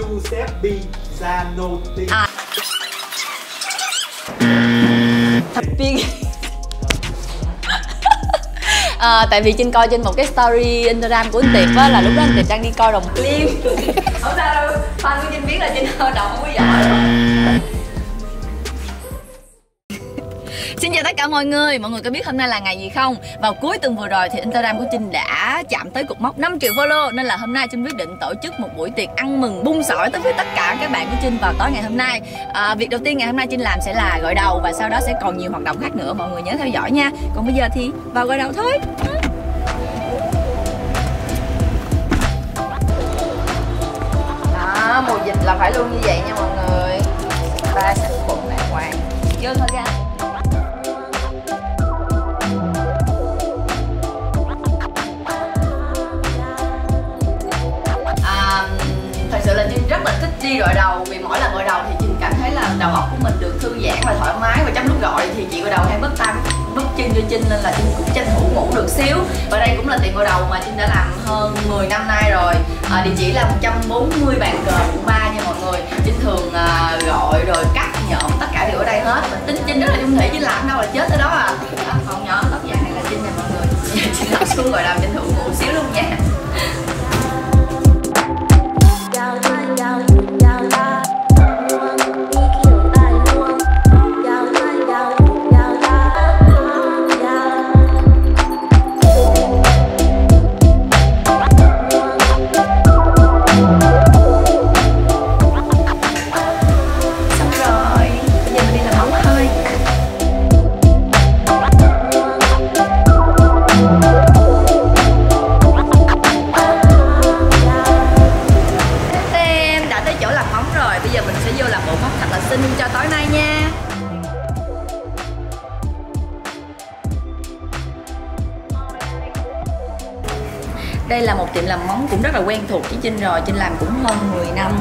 Giuseppe Zanotti. À. À, tại vì Trinh coi trên một cái story Instagram của anh Tiệp á là lúc đó anh Tiệp đang đi coi đồng clip. Không sao đâu fan của Trinh biết là Trinh hoạt động có giỏi Xin chào tất cả mọi người, mọi người có biết hôm nay là ngày gì không? Vào cuối tuần vừa rồi thì Instagram của Trinh đã chạm tới cột mốc 5 triệu follow Nên là hôm nay Trinh quyết định tổ chức một buổi tiệc ăn mừng bung sỏi tới với tất cả các bạn của Trinh vào tối ngày hôm nay. À, Việc đầu tiên ngày hôm nay Trinh làm sẽ là gọi đầu và sau đó sẽ còn nhiều hoạt động khác nữa. Mọi người nhớ theo dõi nha. Còn bây giờ thì vào gọi đầu thôi. Đó, mùa dịch là phải luôn như vậy nha mọi người. Ta sẽ khuẩn đàng hoàng Vô thôi ra. Đi gội đầu vì mỗi lần gội đầu thì chị cảm thấy là đầu óc của mình được thư giãn và thoải mái. Và trong lúc gọi thì chị gội đầu hay bất tay bóp chân cho chinh nên là chinh cũng tranh thủ ngủ được xíu. Và đây cũng là tiệm gội đầu mà chinh đã làm hơn 10 năm nay rồi. À, địa chỉ là 140 bàn cờ quận ba nha mọi người. Chinh thường à, gọi rồi cắt nhộm tất cả đều ở đây hết. Mình tính chinh rất là chung thủy chinh làm đâu là chết tới đó à, à còn nhỏ tóc dài này là chinh nè mọi người. Chinh làm xuống gội đầu tranh thủ ngủ xíu luôn nha. Trinh rồi Trinh làm cũng hơn 10 năm.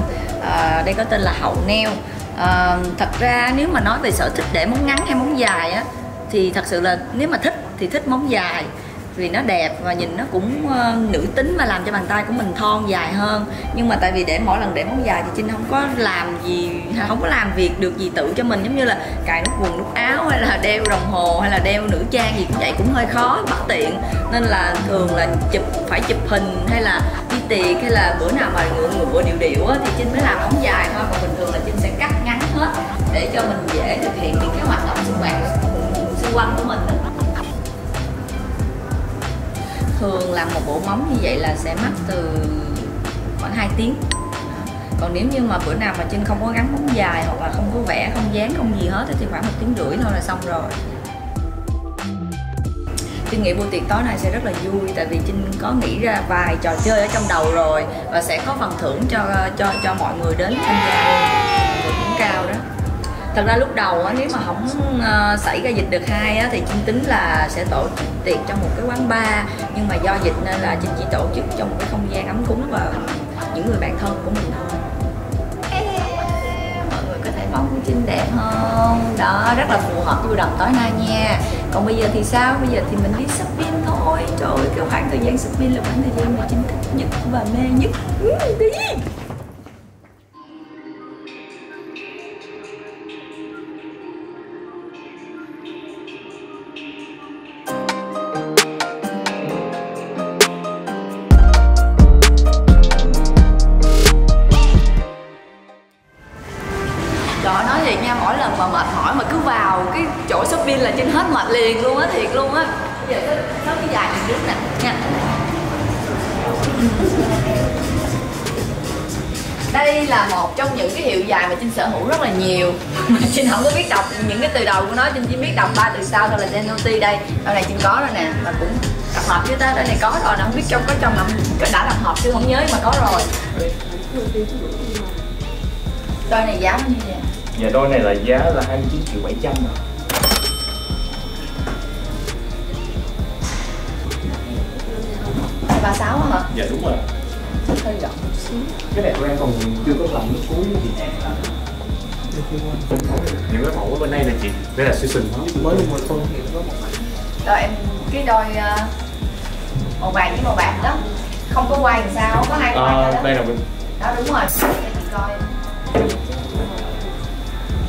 À, đây có tên là Hậu Neo. À, thật ra nếu mà nói về sở thích để móng ngắn hay móng dài á thì thật sự là nếu mà thích thì thích móng dài vì nó đẹp và nhìn nó cũng ờ, nữ tính mà làm cho bàn tay của mình thon dài hơn. Nhưng mà tại vì để mỗi lần để móng dài thì Trinh không có làm gì không có làm việc được gì tự cho mình. Giống như là cài nút quần nút áo hay là đeo đồng hồ hay là đeo nữ trang gì cũng vậy cũng hơi khó bất tiện. Nên là thường là chụp phải chụp hình hay là đi tiệc hay là bữa nào mà ngựa ngựa điệu điệu á, thì Trinh mới làm móng dài thôi. Còn bình thường là Trinh sẽ cắt ngắn hết để cho mình dễ thực hiện những cái hoạt động sinh hoạt xung quanh của mình thường làm một bộ móng như vậy là sẽ mất từ khoảng 2 tiếng. Còn nếu như mà bữa nào mà Trinh không có gắn móng dài hoặc là không có vẽ, không dán, không gì hết thì khoảng một tiếng rưỡi thôi là xong rồi. Trinh nghĩ buổi tiệc tối nay sẽ rất là vui, tại vì Trinh có nghĩ ra vài trò chơi ở trong đầu rồi và sẽ có phần thưởng cho cho cho mọi người đến tham gia luôn. Thưởng cũng cao đó thật ra lúc đầu á, nếu mà không uh, xảy ra dịch được hai á, thì Trinh tính là sẽ tổ chức tiệc trong một cái quán bar. Nhưng mà do dịch nên là Trinh chỉ tổ chức trong một cái không gian ấm cúng và những người bạn thân của mình thôi. Mong mọi người có của Trinh đẹp hơn đó rất là phù hợp với buổi đồng tối nay nha. Còn bây giờ thì sao? Bây giờ thì mình đi shopping thôi. Trời ơi cái khoảng thời gian shopping là khoảng thời gian mà Trinh thích nhất và mê nhất. Ừ, đi Trời nói thiệt nha, mỗi lần mà mệt mỏi mà cứ vào cái chỗ shopping là trên hết mệt liền luôn á, thiệt luôn á. Bây giờ có, cái dài này trước nè, nha. Đây là một trong những cái hiệu dài mà Trinh sở hữu rất là nhiều. Mà Trinh không có biết đọc những cái từ đầu của nó, Trinh chỉ biết đọc ba từ sau thôi là Zenoti đây. Đâu này Trinh có rồi nè, và cũng tập hợp với ta, đây này có rồi nè, không biết trong có trong mà đã làm hợp chưa không nhớ mà có rồi. Đôi này giá bao nhiêu vậy? Dạ đôi này là giá là 29 triệu 700 rồi. ba sáu hả? Dạ đúng rồi. Hơi rộng một xíu. Cái này của em còn chưa có lòng nước cuối thì những cái mẫu ở bên đây là chị. Đây là season mới. Luôn rồi phân Rồi em cái đôi ờ, màu vàng với màu bạc đó. Không có quay làm sao, có hai cái quay à, đó. đây là mình Đó đúng rồi. Coi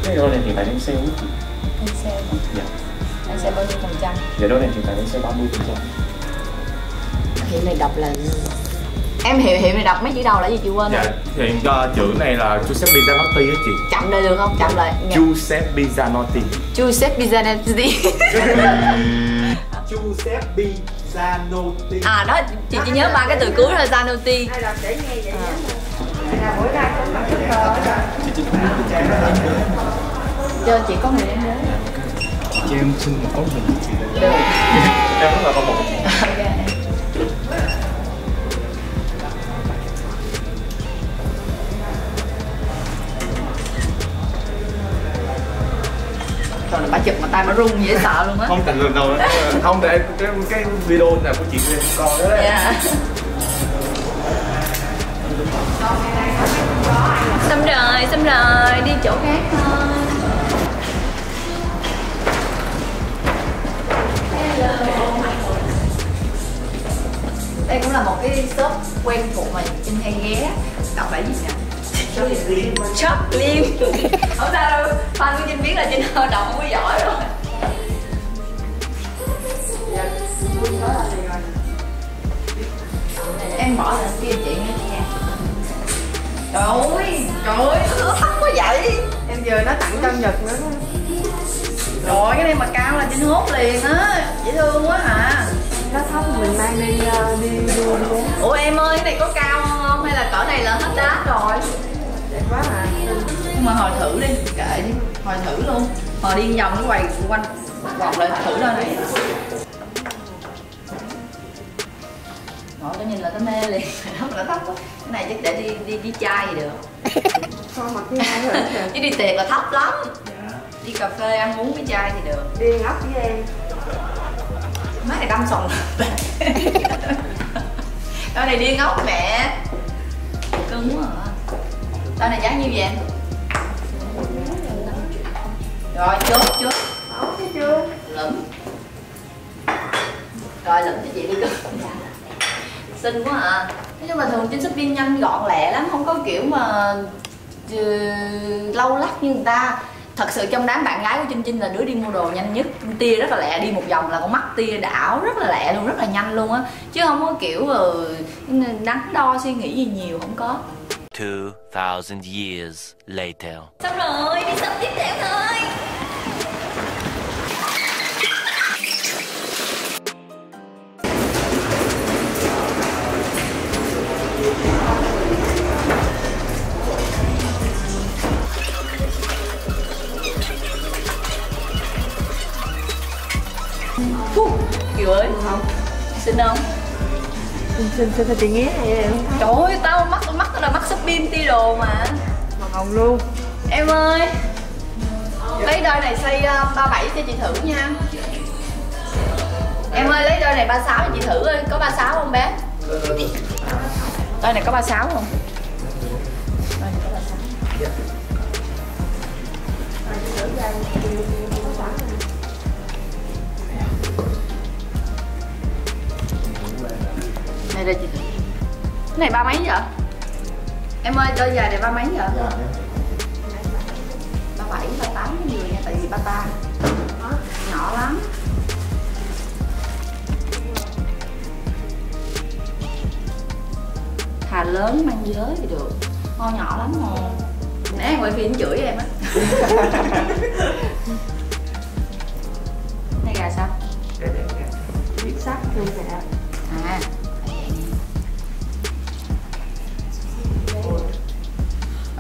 Cái đôi này thì phải đang sale á chị Em sale mà Dạ Em sale bao nhiêu phần trăm Dạ đôi này thì phải đang sale 30 phần trăm Hiệu này đọc là Em hiệu hiệu này đọc mấy chữ đầu là gì chị quên Dạ thì uh, chữ này là Giuseppe Zanotti á chị Chậm lại được không? Chậm lại Nghe. Giuseppe Zanotti Giuseppe Zanetti Giuseppe Zanotti À đó, chị chỉ nhớ ba cái từ cuối là Zanotti Cho chị có người em nhớ Chị em xin một có mình. Chị Được Em rất là có một Rồi là bà chụp mà tay mà run dễ sợ luôn á. Không thành lần đầu đó Không để cái, cái video nào của chị em coi đó đấy. Dạ. Xong rồi, xong rồi, đi chỗ khác thôi Đây cũng là một cái shop quen thuộc mà Trinh hay ghé Đọc lại gì nè Shop Liên Không sao đâu, fan của Trinh biết là Trinh đọc không có giỏi rồi. Em bỏ lên kia chị nghe nha. Trời ơi trời ơi thấp quá vậy. Em vừa nó tặng cho nhật nữa ơi cái này mà cao là trinh hốt liền á. Dễ thương quá à nó thấp mình mang đi ờ, đi uống. Ủa em ơi cái này có cao không? Hay là cỡ này là hết đá rồi? Đẹp quá mà nhưng mà hồi thử đi kệ đi. Hồi thử luôn. Hồi đi vòng cái quầy quanh vòng lại thử đó này Ngồi tôi nhìn là tôi mê liền. Đó là thấp quá Cái này chắc để đi đi đi chai thì được. Thôi mà cái rồi Chứ đi tiệc là thấp lắm Đi cà phê ăn uống với chai thì được. Đi ngóc với em. Má này đâm sòng Đôi này điên ngốc mẹ. Cưng quá à. Đôi này giá nhiêu vậy em? Rồi chốt chốt. Thấy chưa? Lửng. Rồi lửng cho chị đi cưng. Xinh quá à. Nói chung là thường trên shopping nhanh gọn lẹ lắm không có kiểu mà ừ, lâu lắc như người ta thật sự trong đám bạn gái của Trinh Trinh là đứa đi mua đồ nhanh nhất. Tia rất là lẹ đi một vòng là con mắt tia đảo rất là lẹ luôn rất là nhanh luôn á. Chứ không có kiểu ừ, đắn đo suy nghĩ gì nhiều không có. 2,000 years later. xong rồi đi shop tiếp theo thôi Phú, Kiều ơi không Xinh không? xin xin cho chị nghe vậy em Trời ơi, tao mắt tao mắt tao là mắt shopping ti đồ mà màu hồng luôn Em ơi Lấy đôi này size uh, 37 cho chị thử nha Em ơi lấy đôi này 36 cho chị thử ơi Có 36 không bé? Đôi này có 36 không? Đôi này có 36 Này đây chị Cái này ba mấy vậy? Em ơi đôi giày này ba mấy vậy? ba bảy ba tám cái người nha tại vì ba ta nhỏ lắm. Thà lớn mang giới thì được. Ngon nhỏ lắm mà. Nãy ngoài phim chửi em á. Này gà sao? Viết sắc thương mẹ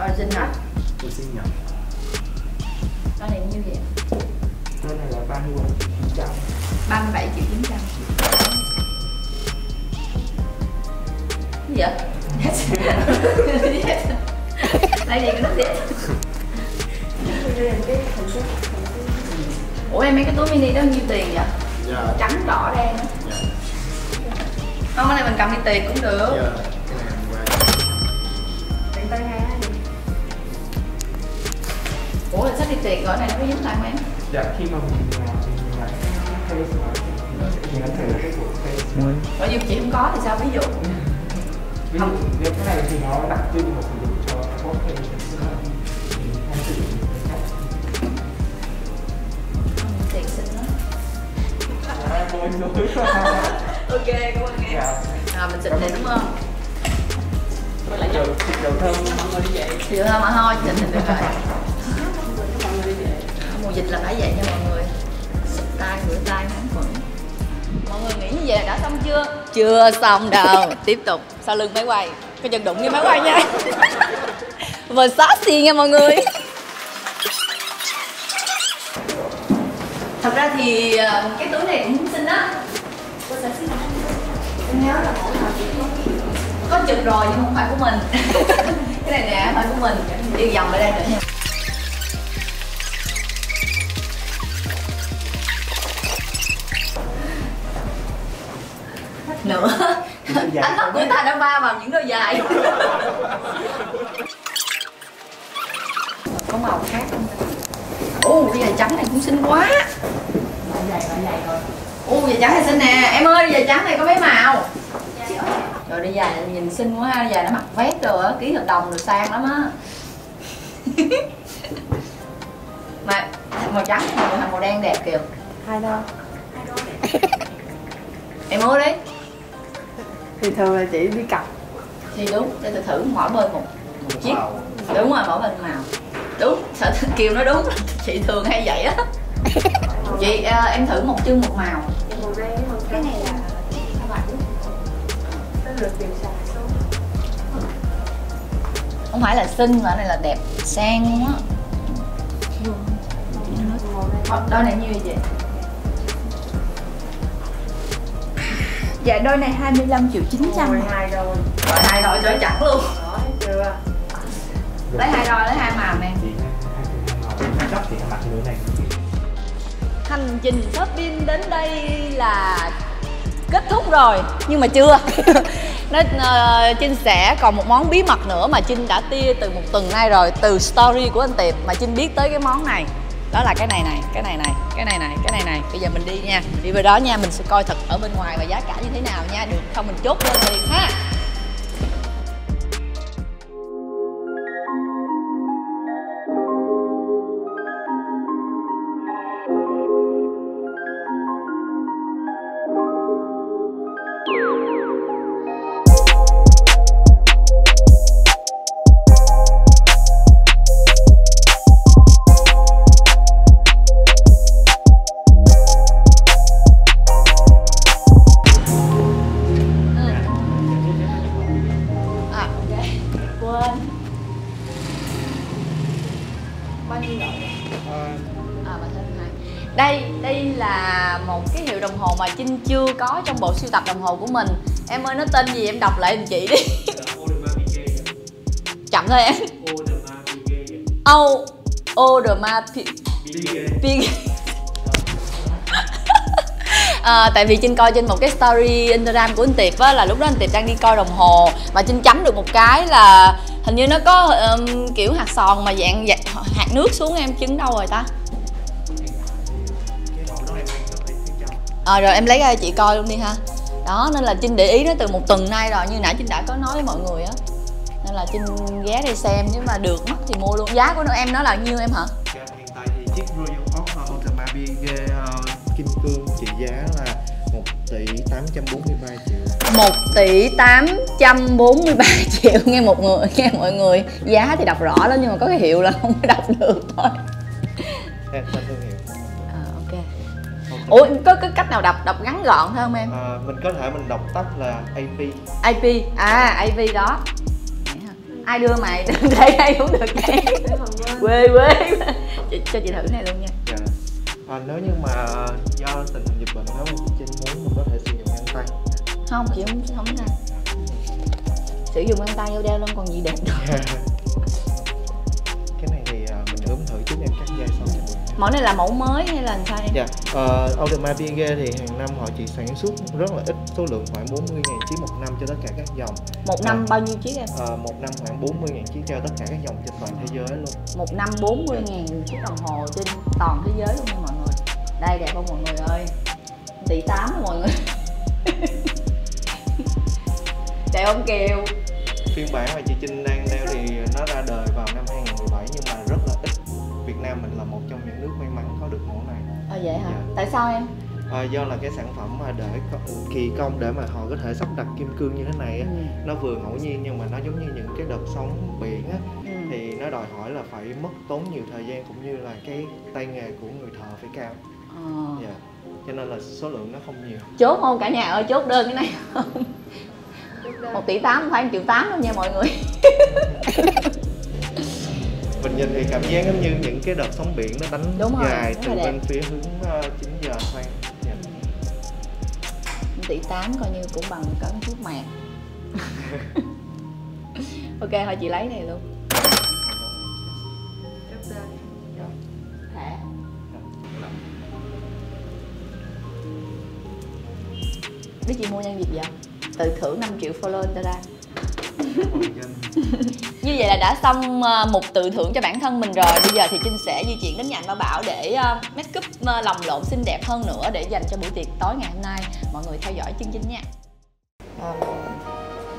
rồi xin rồi Tôi xin nhận. Đó này nhiêu vậy? Cái này là 30 trăm. 37 triệu 900 Cái gì vậy? Đây gì cái nút yes. Ủa em mấy cái túi mini đó nhiêu tiền vậy? Dạ. Trắng đỏ đen. Dạ. Không, cái này mình cầm đi tiền cũng được. Dạ ủa là sách đi triệt gọi này nó có dính lại không em? Dạ khi mà mình ờ, ờ, làm cái case nó sẽ dính ảnh thử cái của case. Có dụ chị không có thì sao ví dụ? Ví dụ cái này thì nó đặc trưng một sử dụng cho các case thiệt xinh lắm. Dạ, ok cảm ơn em. Dạ. à, mình xịt này đúng không? Với lại dầu thơm. Mà dầu thơm mà thôi xịt thì được rồi mùa dịch là phải vậy nha mọi người. Xịt tay rửa tay kháng khuẩn mọi người nghĩ như vậy là đã xong chưa? Chưa xong đâu. Tiếp tục. Sau lưng máy quay. Cái chân đụng với máy quay nha. Versace nha mọi người. Thật ra thì ờ, cái túi này cũng xinh á. Em nhớ là mỗi lần có có chụp rồi nhưng không phải của mình. Cái này nè phải của mình. Đi vòng lại đây nữa nha nữa ánh mắt của ta đã va vào những đôi giày. Có màu khác không? Ô cái giày trắng này cũng xinh quá. Loại giày loại giày rồi. Ô giày trắng này xinh nè. Em ơi giày trắng này có mấy màu. Rồi đi giày nhìn xinh quá ha. Giày nó mặc vest rồi á ký hợp đồng rồi sang lắm á. Mà màu trắng màu, màu đen đẹp kìa. Hai đôi. Em mua đi thì thường là chị đi cặp. Thì đúng để tôi thử mỗi bên một, một chiếc. Đúng rồi mỗi bên màu đúng sở thích kiều nói đúng. Chị thường hay vậy á. Chị ờ, em thử một chân một màu. Cái này là sao bạn. Nó không phải là xinh mà cái này là đẹp sang luôn á. Đôi này nhiêu vậy dạ đôi này 25 triệu 900 rồi hai đôi. Rồi hai đôi cho chặt luôn. Rồi, chưa? Lấy hai đôi lấy hai màu nè hành trình shopping đến đây là kết thúc rồi nhưng mà chưa. Nó uh, trinh sẽ còn một món bí mật nữa mà trinh đã tia từ một tuần nay rồi từ story của anh tiệp mà trinh biết tới cái món này đó là cái này này, cái này này, cái này này, cái này này. Bây giờ mình đi nha đi về đó nha, mình sẽ coi thật ở bên ngoài và giá cả như thế nào nha. Được, không, mình chốt luôn liền ha. Tập đồng hồ của mình. Em ơi, nó tên gì? Em đọc lại anh chị đi. Chậm thôi em. Âu Audemars Piguet à, tại vì Trinh coi trên một cái story Instagram của anh Tiệp á là lúc đó anh Tiệp đang đi coi đồng hồ và Trinh chấm được một cái là hình như nó có um, kiểu hạt sòn mà dạng, dạng hạt nước xuống em chứng đâu rồi ta? Ờ rồi em lấy ra chị coi luôn đi ha đó nên là Trinh để ý nó từ một tuần nay rồi như nãy Trinh đã có nói với mọi người á. Nên là Trinh ghé đây xem nếu mà được mắt thì mua luôn. Giá của nó em nó là nhiêu em hả? Dạ, hiện tại thì chiếc Royal Oak Ultima kim cương trị giá là 1 tỷ 843 triệu. 1 tỷ 843 triệu nghe một người nghe mọi người. Giá thì đọc rõ lắm nhưng mà có cái hiệu là không có đọc được thôi ủa có cái cách nào đọc đọc ngắn gọn thôi không em? À, Mình có thể mình đọc tắt là AP IP à IP đó. Ai đưa mày? Đây đây cũng được quê quê. Chị, cho chị thử này luôn nha. Dạ. à, Nếu như mà do tình hình dịch bệnh nếu mà chị muốn mình có thể sử dụng găng tay. Không chị không không sao sử dụng găng tay vô đeo luôn còn gì đẹp đâu Cái mẫu này là mẫu mới hay là sao em? Dạ, uh, Ultima Bige thì hàng năm họ chỉ sản xuất rất là ít số lượng khoảng 40.000 chiếc một năm cho tất cả các dòng. Một năm bao nhiêu chiếc em? Ờ, một năm khoảng 40.000 chiếc cho tất cả các dòng trên toàn thế giới luôn. Một năm 40 ngàn chiếc đồng hồ trên toàn thế giới luôn nha mọi người. Đây đẹp không mọi người ơi? Tỷ tám mọi người. Đẹp không kiều phiên bản mà chị Trinh là một trong những nước may mắn có được mẫu này. Ờ vậy hả? Dạ. tại sao em? Ờ, do là cái sản phẩm mà để kỳ công để mà họ có thể sắp đặt kim cương như thế này á Ừ. nó vừa ngẫu nhiên nhưng mà nó giống như những cái đợt sóng biển á. Ừ. thì nó đòi hỏi là phải mất tốn nhiều thời gian cũng như là cái tay nghề của người thợ phải cao. Ờ. dạ. Cho nên là số lượng nó không nhiều. Chốt không? Cả nhà ơi chốt đơn cái này. Không một tỷ tám không phải 1 triệu tám đâu nha mọi người mình nhìn thì cảm giác giống như những cái đợt sóng biển nó đánh Đúng rồi, dài từ bên phía hướng uh, 9 giờ khoan dạ. 1 tỷ tám coi như cũng bằng cỡ thuốc mạc. Ok thôi chị lấy này luôn. Thẻ biết chị mua nhân dịp gì không? Tự thưởng 5 triệu follow Instagram. Còn danh như vậy là đã xong ờ, một tự thưởng cho bản thân mình rồi. Bây giờ thì trinh sẽ di chuyển đến nhà anh Bảo Bảo để ờ, make up ờ, lòng lộn xinh đẹp hơn nữa để dành cho buổi tiệc tối ngày hôm nay. Mọi người theo dõi chương trình nha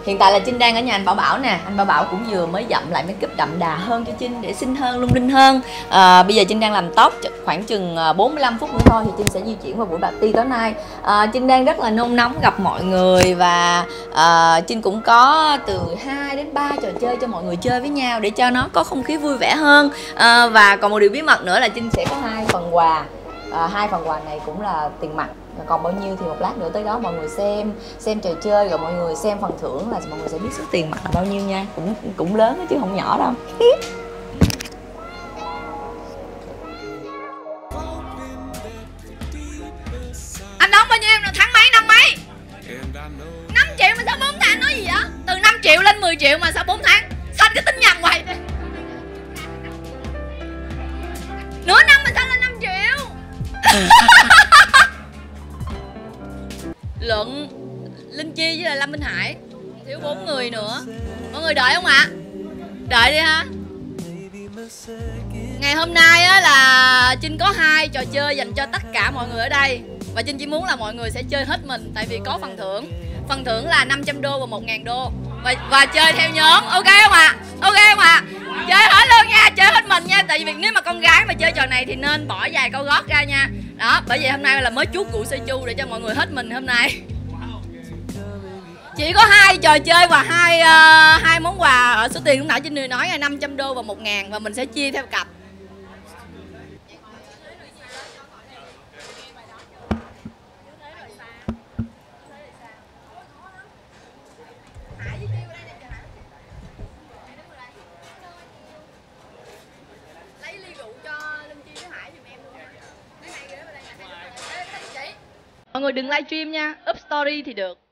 hiện tại là trinh đang ở nhà anh Bảo Bảo nè. Anh Bảo Bảo cũng vừa mới dặm lại make up đậm đà hơn cho trinh để xinh hơn lung linh hơn. À, bây giờ trinh đang làm tóc khoảng chừng à, 45 phút nữa thôi thì trinh sẽ di chuyển vào buổi party tối nay. À, trinh đang rất là nôn nóng gặp mọi người và à, trinh cũng có từ 2 đến 3 trò chơi cho mọi người chơi với nhau để cho nó có không khí vui vẻ hơn. À, và còn một điều bí mật nữa là trinh sẽ có hai phần quà. À, hai phần quà này cũng là tiền mặt còn bao nhiêu thì một lát nữa tới đó mọi người xem xem trò chơi, rồi mọi người xem phần thưởng là mọi người sẽ biết số tiền mặt là bao nhiêu nha. Cũng cũng lớn đó chứ không nhỏ đâu. Anh đóng bao nhiêu em? Tháng mấy? Năm mấy? 5 triệu mà sao 4 tháng nói gì vậy? Từ 5 triệu lên 10 triệu mà sao 4 tháng? Là trinh có hai trò chơi dành cho tất cả mọi người ở đây. Và trinh chỉ muốn là mọi người sẽ chơi hết mình tại vì có phần thưởng. Phần thưởng là 500 đô và 1.000 đô. Và, và chơi theo nhóm ok không ạ? Ok không ạ? Chơi hết luôn nha chơi hết mình nha. Tại vì nếu mà con gái mà chơi trò này thì nên bỏ vài câu gót ra nha. Đó bởi vì hôm nay là mới chút củ sơ chu để cho mọi người hết mình hôm nay. Chỉ có hai trò chơi và hai uh, hai món quà ở số tiền lúc nãy trên người nói là 500 đô và 1 ngàn và mình sẽ chia theo cặp. Mọi người đừng livestream nha, up story thì được.